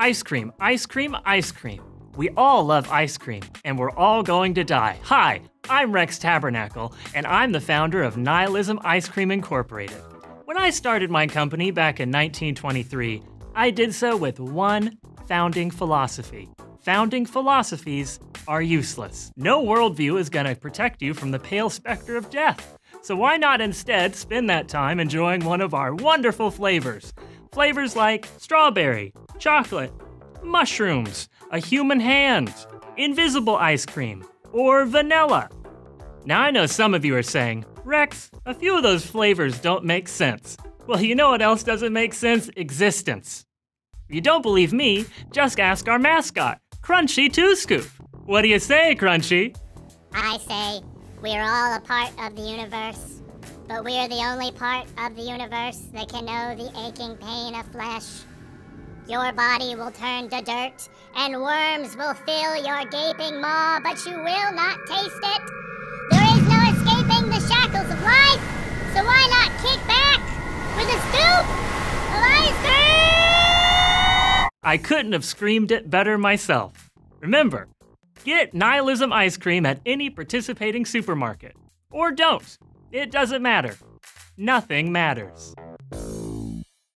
Ice cream, ice cream, ice cream. We all love ice cream, and we're all going to die. Hi, I'm Rex Tabernacle, and I'm the founder of Nihilism Ice Cream Incorporated. When I started my company back in 1923, I did so with one founding philosophy. Founding philosophies are useless. No worldview is going to protect you from the pale specter of death. So why not instead spend that time enjoying one of our wonderful flavors? Flavors like strawberry, chocolate, mushrooms, a human hand, invisible ice cream, or vanilla. Now I know some of you are saying, Rex, a few of those flavors don't make sense. Well, you know what else doesn't make sense? Existence. If you don't believe me, just ask our mascot, Crunchy Two Scoop. What do you say, Crunchy? I say we're all a part of the universe, but we're the only part of the universe that can know the aching pain of flesh. Your body will turn to dirt, and worms will fill your gaping maw, but you will not taste it. There is no escaping the shackles of life, so why not kick back with a scoop? I couldn't have screamed it better myself. Remember, get Nihilism ice cream at any participating supermarket. Or don't. It doesn't matter. Nothing matters.